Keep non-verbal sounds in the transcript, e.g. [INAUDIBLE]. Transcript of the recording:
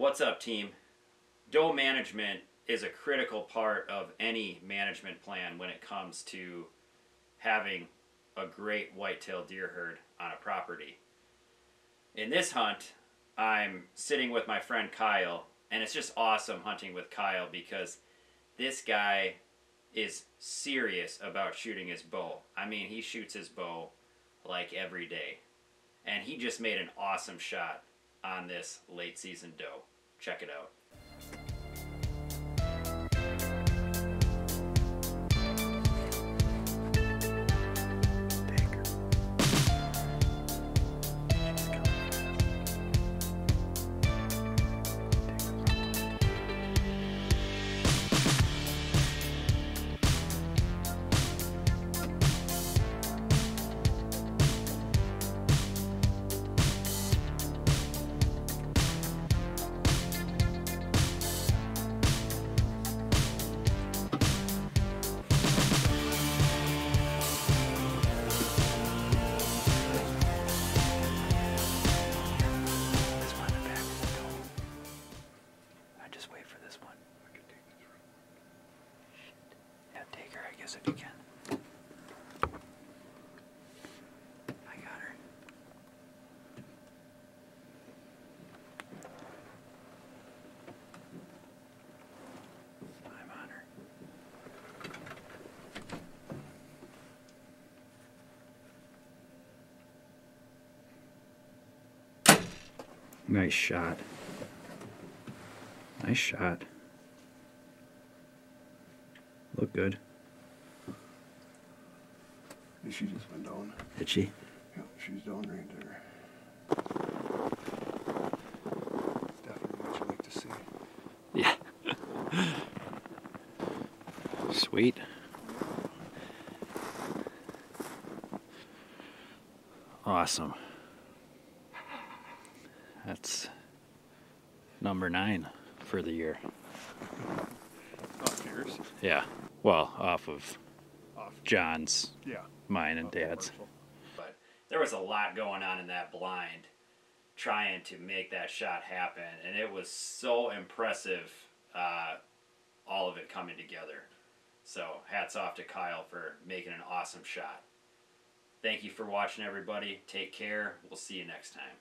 What's up, team? Doe management is a critical part of any management plan when it comes to having a great whitetail deer herd on a property. In this hunt, I'm sitting with my friend Kyle, and it's just awesome hunting with Kyle because this guy is serious about shooting his bow. I mean, he shoots his bow like every day. And he just made an awesome shot on this late season doe. Check it out. I if can. I got her. I'm on her. Nice shot. Nice shot. Look good. She just went down. Did she? Yeah, she's down right there. Definitely what you like to see. Yeah. Sweet. Awesome. That's number nine for the year. [LAUGHS] Off yours. Yeah. Well, off of. John's, Yeah. mine, and Dad's. But there was a lot going on in that blind trying to make that shot happen. And it was so impressive, uh, all of it coming together. So hats off to Kyle for making an awesome shot. Thank you for watching, everybody. Take care. We'll see you next time.